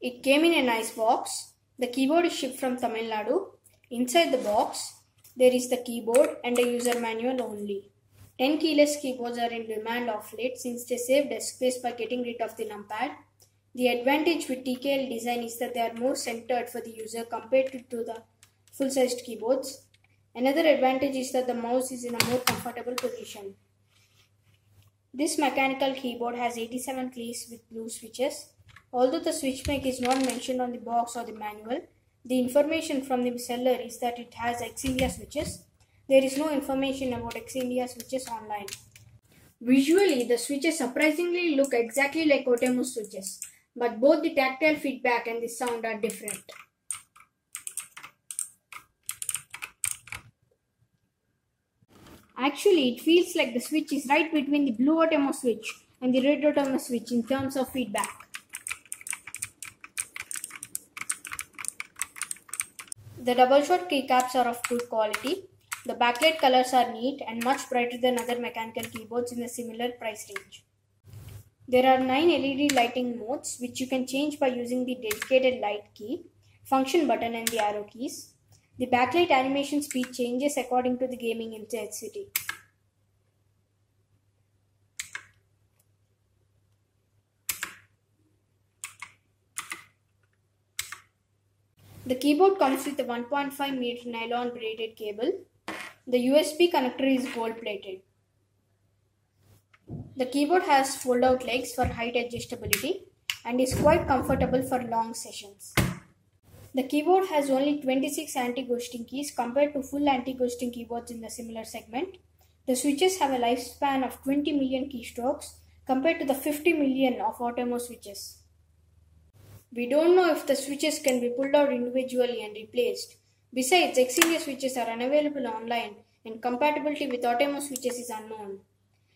It came in a nice box. The keyboard is shipped from Tamil Nadu. Inside the box, there is the keyboard and a user manual only. 10 keyless keyboards are in demand of late since they save desk space by getting rid of the numpad. The advantage with TKL design is that they are more centered for the user compared to, to the full sized keyboards. Another advantage is that the mouse is in a more comfortable position. This mechanical keyboard has 87 keys with blue switches. Although the switch make is not mentioned on the box or the manual, the information from the seller is that it has Xindia switches. There is no information about Xindia switches online. Visually, the switches surprisingly look exactly like Outemu switches, but both the tactile feedback and the sound are different. Actually, it feels like the switch is right between the blue Outemu switch and the red Outemu switch in terms of feedback. The double shot keycaps are of good quality. The backlight colors are neat and much brighter than other mechanical keyboards in a similar price range. There are 9 LED lighting modes which you can change by using the dedicated light key, function button and the arrow keys. The backlight animation speed changes according to the gaming intensity. The keyboard comes with a 1.5 meter nylon braided cable. The USB connector is gold plated. The keyboard has fold out legs for height adjustability and is quite comfortable for long sessions. The keyboard has only 26 anti-ghosting keys compared to full anti-ghosting keyboards in the similar segment. The switches have a lifespan of 20 million keystrokes compared to the 50 million of Outemu switches. We don't know if the switches can be pulled out individually and replaced. Besides, Xindia switches are unavailable online and compatibility with Outemu switches is unknown.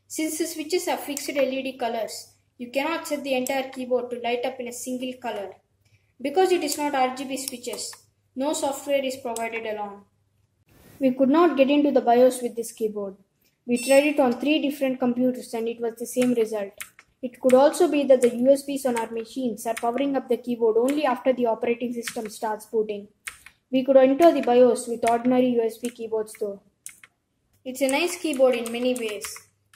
Since the switches have fixed LED colors, you cannot set the entire keyboard to light up in a single color. Because it is not RGB switches, no software is provided along. We could not get into the BIOS with this keyboard. We tried it on three different computers and it was the same result. It could also be that the USBs on our machines are powering up the keyboard only after the operating system starts booting. We could enter the BIOS with ordinary USB keyboards though. It's a nice keyboard in many ways.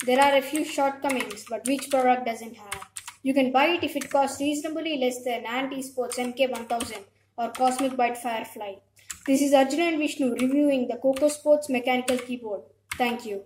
There are a few shortcomings, but which product doesn't have? You can buy it if it costs reasonably less than Ant Esports MK1000 or Cosmic Byte Firefly. This is Arjun and Vishnu reviewing the Coco Sports mechanical keyboard. Thank you.